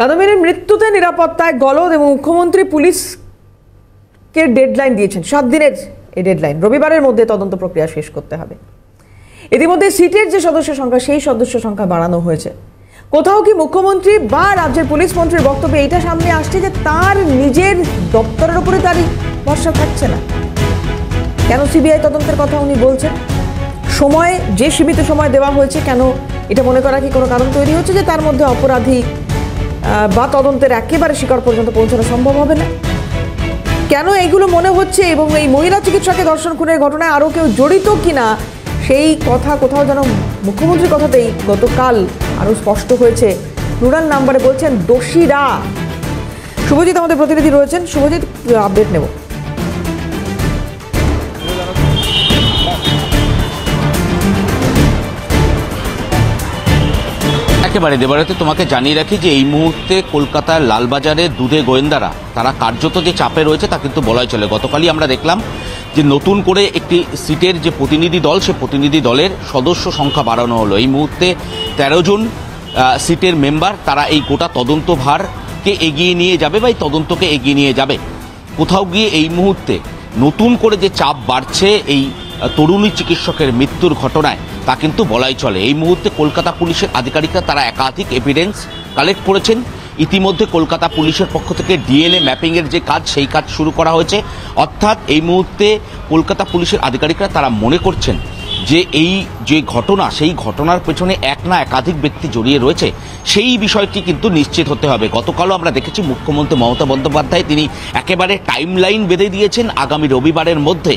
কাদম্বিনীর মৃত্যুতে নিরাপত্তায় গলদ এবং মুখ্যমন্ত্রী পুলিশকে ডেডলাইন দিয়েছেন। সাত দিনের এই ডেডলাইন রবিবারের মধ্যে তদন্ত প্রক্রিয়া শেষ করতে হবে। ইতিমধ্যে সিটের যে সদস্য সংখ্যা, সেই সদস্য সংখ্যা বাড়ানো হয়েছে। কোথাও কি মুখ্যমন্ত্রী বা রাজ্যের পুলিশ মন্ত্রীর বক্তব্যে এটা সামনে আসছে যে তার নিজের দপ্তরের উপরে তারই ভরসা থাকছে না? কেন সিবিআই তদন্তের কথা উনি বলছেন? সময়, যে সীমিত সময় দেওয়া হয়েছে, কেন এটা মনে করা কি কোনো কারণ তৈরি হচ্ছে যে তার মধ্যে অপরাধী বা তদন্তের একেবারে শিকার পর্যন্ত পৌঁছানো সম্ভব হবে না। কেন এইগুলো মনে হচ্ছে এবং এই মহিলা চিকিৎসাকে দর্শন খুনের ঘটনায় আরও কেউ জড়িত কিনা, সেই কথা কোথাও যেন মুখ্যমন্ত্রীর কথাতেই গতকাল আরও স্পষ্ট হয়েছে। রুরাল নাম্বারে বলছেন, দোষীরা। শুভজিৎ আমাদের প্রতিনিধি রয়েছেন। শুভজিৎ আপডেট নেব। একেবারে দেবারাতে তোমাকে জানিয়ে রাখি যে এই মুহূর্তে কলকাতার লালবাজারে দুধে গোয়েন্দারা, তারা কার্যত যে চাপে রয়েছে তা কিন্তু বলাই চলে। গতকালই আমরা দেখলাম যে নতুন করে একটি সিটের যে প্রতিনিধি দল, সে প্রতিনিধি দলের সদস্য সংখ্যা বাড়ানো হলো। এই মুহূর্তে তেরো জন সিটের মেম্বার, তারা এই গোটা তদন্ত ভারকে এগিয়ে নিয়ে যাবে বা এই তদন্তকে এগিয়ে নিয়ে যাবে। কোথাও গিয়ে এই মুহূর্তে নতুন করে যে চাপ বাড়ছে, এই তরুণী চিকিৎসকের মৃত্যুর ঘটনায়। তা কিন্তু বলাই চলে। এই মুহূর্তে কলকাতা পুলিশের আধিকারিকরা তারা একাধিক এভিডেন্স কালেক্ট করেছেন। ইতিমধ্যে কলকাতা পুলিশের পক্ষ থেকে ডিএনএ ম্যাপিংয়ের যে কাজ, সেই কাজ শুরু করা হয়েছে। অর্থাৎ এই মুহূর্তে কলকাতা পুলিশের আধিকারিকরা তারা মনে করছেন যে এই যে ঘটনা, সেই ঘটনার পেছনে এক না একাধিক ব্যক্তি জড়িয়ে রয়েছে, সেই বিষয়টি কিন্তু নিশ্চিত হতে হবে। গতকালও আমরা দেখেছি মুখ্যমন্ত্রী মমতা বন্দ্যোপাধ্যায় তিনি একেবারে টাইম লাইন বেঁধে দিয়েছেন, আগামী রবিবারের মধ্যে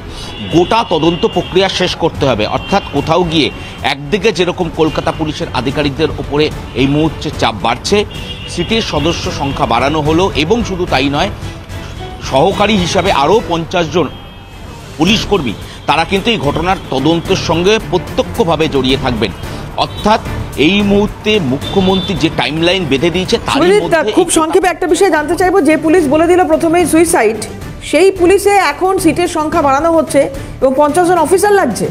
গোটা তদন্ত প্রক্রিয়া শেষ করতে হবে। অর্থাৎ কোথাও গিয়ে একদিকে যেরকম কলকাতা পুলিশের আধিকারিকদের ওপরে এই মুহূর্তে চাপ বাড়ছে, সিটির সদস্য সংখ্যা বাড়ানো হলো এবং শুধু তাই নয়, সহকারী হিসাবে আরও পঞ্চাশ জন পুলিশ কর্মী তারা কিন্তু এই ঘটনার তদন্তের সঙ্গে প্রত্যক্ষভাবে জড়িয়ে থাকবেন। অর্থাৎ এই মুহূর্তে মুখ্যমন্ত্রী যে টাইমলাইন বেঁধে দিয়েছে খুব সংক্ষেপে একটা বিষয় জানতে চাইব। যে পুলিশ বলে দিল প্রথমেই সুইসাইড সেই পুলিশে এখন সিটের সংখ্যা বাড়ানো হচ্ছে এবং পঞ্চাশ জন অফিসার লাগছে।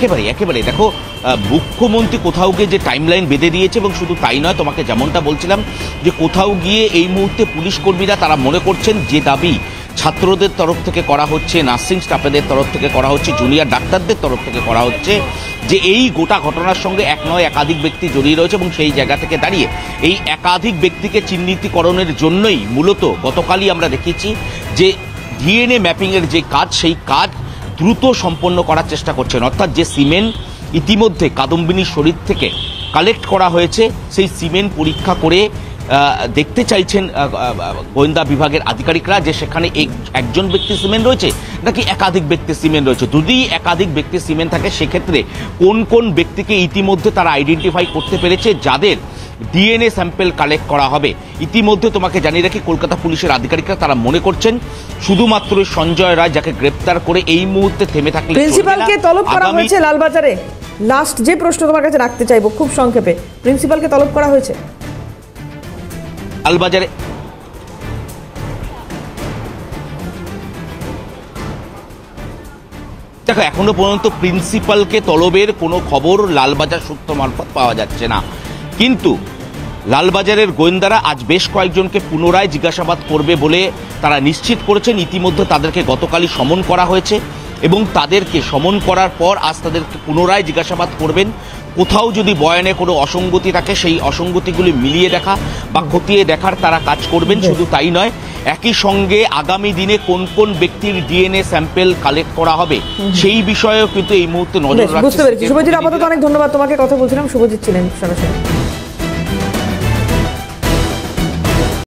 একেবারে একেবারে দেখো মুখ্যমন্ত্রী কোথাও গিয়ে যে টাইমলাইন বেঁধে দিয়েছে এবং শুধু তাই নয়, তোমাকে যেমনটা বলছিলাম যে কোথাও গিয়ে এই মুহূর্তে পুলিশ কর্মীরা তারা মনে করছেন যে দাবি ছাত্রদের তরফ থেকে করা হচ্ছে নার্সিং স্টাফেদের তরফ থেকে করা হচ্ছে জুনিয়র ডাক্তারদের তরফ থেকে করা হচ্ছে, যে এই গোটা ঘটনার সঙ্গে এক নয় একাধিক ব্যক্তি জড়িয়ে রয়েছে এবং সেই জায়গা থেকে দাঁড়িয়ে এই একাধিক ব্যক্তিকে চিহ্নিতকরণের জন্যই মূলত গতকালই আমরা দেখেছি যে ডিএনএ ম্যাপিংয়ের যে কাজ, সেই কাজ দ্রুত সম্পন্ন করার চেষ্টা করছেন। অর্থাৎ যে সিমেন্ট ইতিমধ্যে কাদম্বিনীর শরীর থেকে কালেক্ট করা হয়েছে, সেই সিমেন্ট পরীক্ষা করে দেখতে চাইছেন গোয়েন্দা বিভাগের আধিকারিকরা যে সেখানে এক- একজন ব্যক্তি সিমেন্ট রয়েছে, নাকি একাধিক ব্যক্তি সিমেন্ট রয়েছে। যদি একাধিক ব্যক্তি সিমেন্ট থাকে, সেক্ষেত্রে কোন কোন ব্যক্তিকে ইতিমধ্যে তারা আইডেন্টিফাই করতে পেরেছে, যাদের ডিএনএ স্যাম্পেল কালেক্ট করা হবে। ইতিমধ্যে তোমাকে জানিয়ে রাখি কলকাতা পুলিশের আধিকারিকরা তারা মনে করছেন শুধুমাত্র সঞ্জয় রায় যাকে গ্রেপ্তার করে এই মুহূর্তে থেমে থাকলে প্রিন্সিপালকে তলব করা হয়েছে লালবাজারে। লাস্ট যে প্রশ্ন তোমার কাছে রাখতে চাইব খুব সংক্ষেপে। প্রিন্সিপালকে তলব করা হয়েছে। লালবাজারে দেখো এখনও পর্যন্ত প্রিন্সিপালকে তলবের কোনো খবর লালবাজার সূত্র মারফত পাওয়া যাচ্ছে না। কিন্তু লালবাজারের গোয়েন্দারা আজ বেশ কয়েকজনকে পুনরায় জিজ্ঞাসাবাদ করবে বলে তারা নিশ্চিত করেছেন। ইতিমধ্যে তাদেরকে গতকালই সমন করা হয়েছে এবং তাদেরকে সমন করার পর আজ তাদেরকে পুনরায় জিজ্ঞাসাবাদ করবেন। কোথাও যদি বয়ানে কোনো অসঙ্গতি থাকে সেই অসঙ্গতিগুলি মিলিয়ে দেখা বা খতিয়ে দেখার তারা কাজ করবেন। শুধু তাই নয় একই সঙ্গে আগামী দিনে কোন কোন ব্যক্তির ডিএনএ স্যাম্পেল কালেক্ট করা হবে সেই বিষয়েও কিন্তু এই মুহূর্তে নজর রাখছে বুঝতে পেরেছি। শুভজিৎ আপাতত অনেক ধন্যবাদ। তোমাকে কথা বলছিলাম। শুভজিৎ ছিলেন সরাসরি।